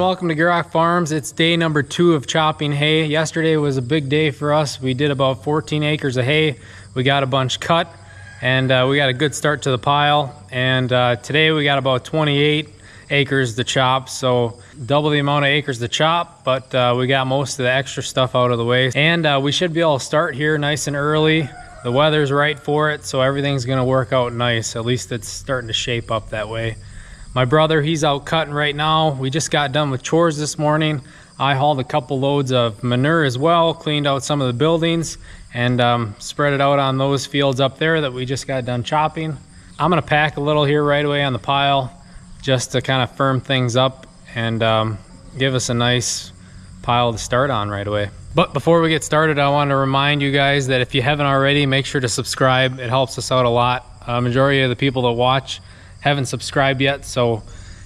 welcome to Gierok Farms. It's day number two of chopping hay. Yesterday was a big day for us. We did about 14 acres of hay. We got a bunch cut and uh, we got a good start to the pile. And uh, today we got about 28 acres to chop, so double the amount of acres to chop, but uh, we got most of the extra stuff out of the way. And uh, we should be able to start here nice and early. The weather's right for it, so everything's gonna work out nice. At least it's starting to shape up that way. My brother, he's out cutting right now. We just got done with chores this morning. I hauled a couple loads of manure as well, cleaned out some of the buildings, and um, spread it out on those fields up there that we just got done chopping. I'm gonna pack a little here right away on the pile just to kind of firm things up and um, give us a nice pile to start on right away. But before we get started, I want to remind you guys that if you haven't already, make sure to subscribe. It helps us out a lot. Uh, majority of the people that watch haven't subscribed yet, so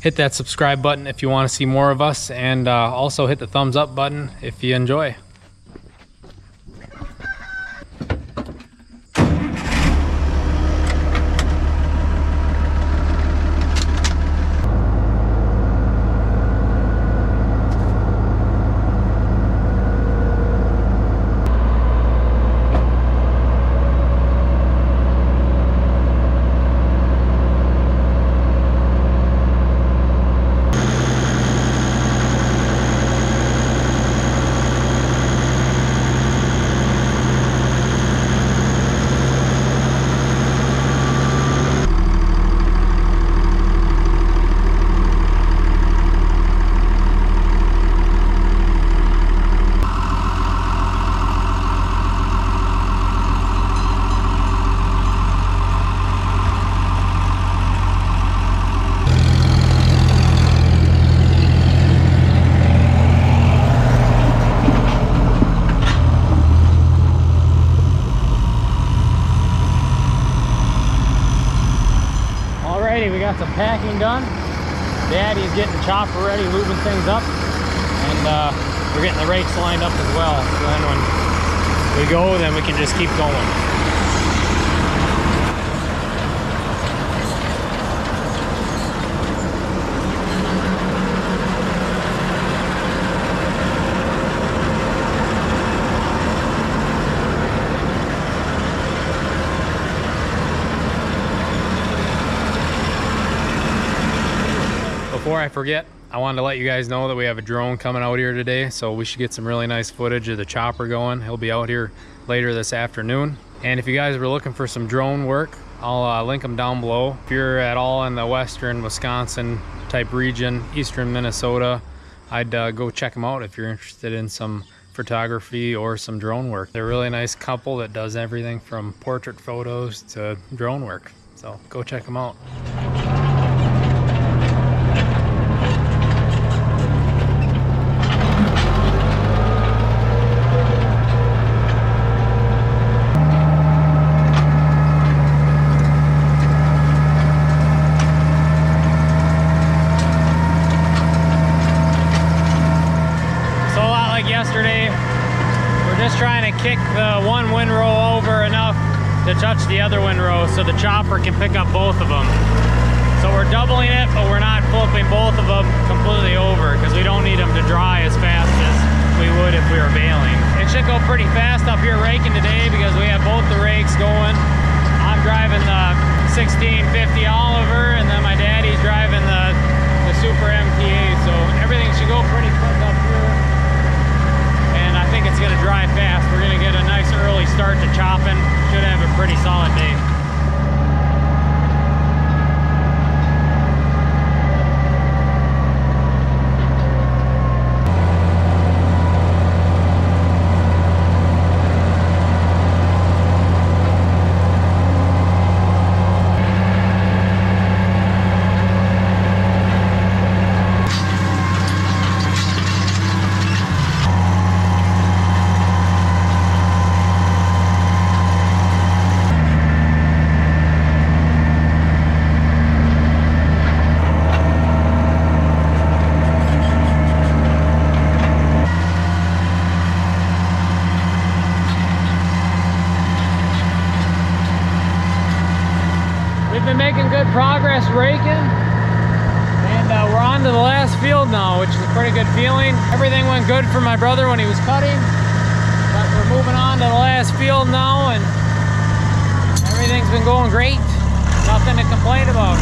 hit that subscribe button if you want to see more of us, and uh, also hit the thumbs up button if you enjoy. Alrighty, we got some packing done. Daddy's getting the chopper ready, lubing things up. And uh, we're getting the rakes lined up as well. So then when we go, then we can just keep going. Before I forget, I wanted to let you guys know that we have a drone coming out here today, so we should get some really nice footage of the chopper going. He'll be out here later this afternoon. And if you guys were looking for some drone work, I'll uh, link them down below. If you're at all in the western Wisconsin type region, eastern Minnesota, I'd uh, go check them out if you're interested in some photography or some drone work. They're a really nice couple that does everything from portrait photos to drone work. So go check them out. So a lot like yesterday, we're just trying to kick the one windrow over enough to touch the other windrow so the chopper can pick up both of them. So we're doubling it, but we're not flipping both of them completely over because we don't need them to dry as fast as we would if we were baling. It should go pretty fast up here raking today because we have both the rakes going. I'm driving the 1650 Oliver and then my daddy's driving the, the Super M-TA. So everything should go pretty quick It's gonna dry fast. We're gonna get a nice early start to chopping. Should have a pretty solid day. Been making good progress raking. And uh, we're on to the last field now, which is a pretty good feeling. Everything went good for my brother when he was cutting. But we're moving on to the last field now and everything's been going great. Nothing to complain about.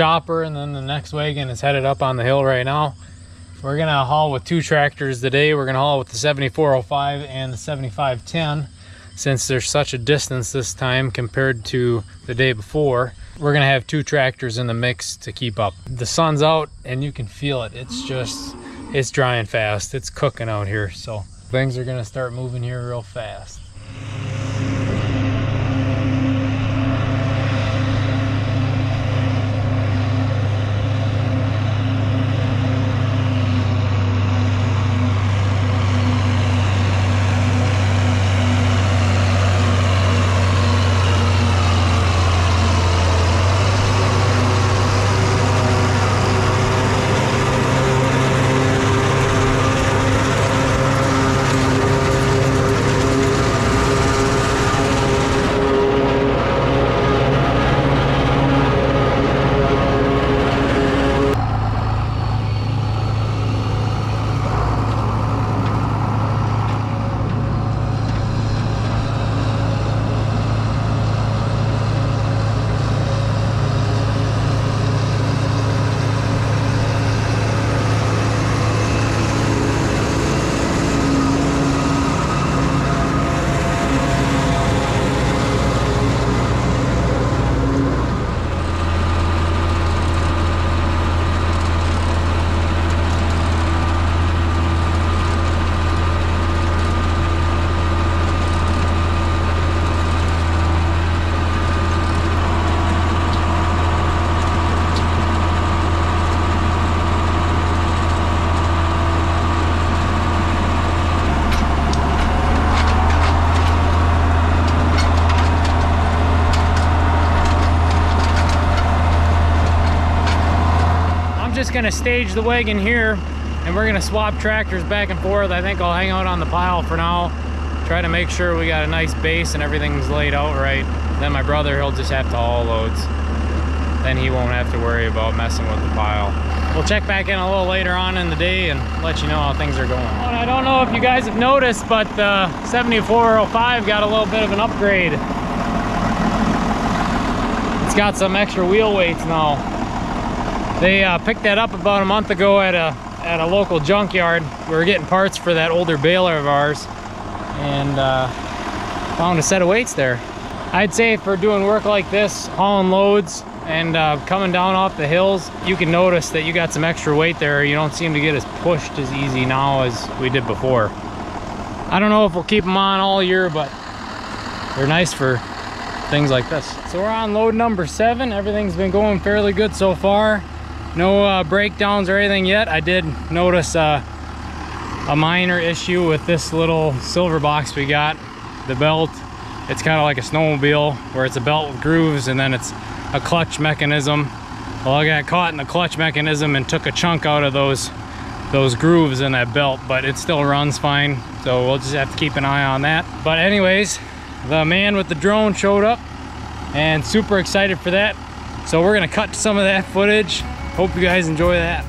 Chopper and then the next wagon is headed up on the hill right now. We're gonna haul with two tractors today. We're gonna haul with the 7405 and the 7510 since there's such a distance this time compared to the day before. We're gonna have two tractors in the mix to keep up. The sun's out and you can feel it. It's just, it's drying fast. It's cooking out here. So things are gonna start moving here real fast. Gonna stage the wagon here and we're gonna swap tractors back and forth. I think I'll hang out on the pile for now. Try to make sure we got a nice base and everything's laid out right. Then my brother, he'll just have to haul loads. Then he won't have to worry about messing with the pile. We'll check back in a little later on in the day and let you know how things are going. And I don't know if you guys have noticed, but the 7405 got a little bit of an upgrade. It's got some extra wheel weights now. They uh, picked that up about a month ago at a at a local junkyard. We were getting parts for that older baler of ours and uh, found a set of weights there. I'd say for doing work like this, hauling loads and uh, coming down off the hills, you can notice that you got some extra weight there. You don't seem to get as pushed as easy now as we did before. I don't know if we'll keep them on all year, but they're nice for things like this. So we're on load number seven. Everything's been going fairly good so far no uh, breakdowns or anything yet. I did notice uh, a minor issue with this little silver box we got. The belt, it's kind of like a snowmobile where it's a belt with grooves and then it's a clutch mechanism. Well, I got caught in the clutch mechanism and took a chunk out of those those grooves in that belt, but it still runs fine. So we'll just have to keep an eye on that. But anyways, the man with the drone showed up and super excited for that. So we're gonna cut some of that footage hope you guys enjoy that.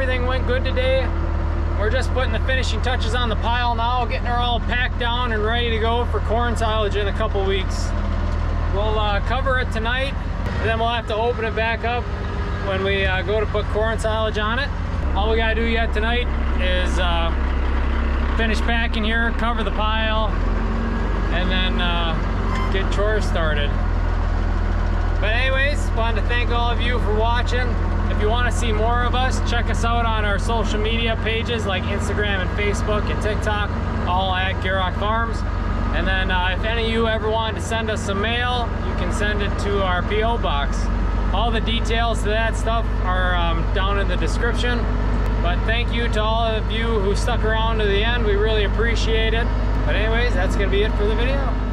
Everything went good today. We're just putting the finishing touches on the pile now, getting her all packed down and ready to go for corn silage in a couple weeks. We'll uh, cover it tonight, and then we'll have to open it back up when we uh, go to put corn silage on it. All we gotta do yet tonight is uh, finish packing here, cover the pile, and then uh, get chores started. But anyways, wanted to thank all of you for watching. If you want to see more of us, check us out on our social media pages like Instagram and Facebook and TikTok, all at Gierok Farms. And then uh, if any of you ever wanted to send us some mail, you can send it to our P.O. box. All the details to that stuff are um, down in the description. But thank you to all of you who stuck around to the end. We really appreciate it. But anyways, that's going to be it for the video.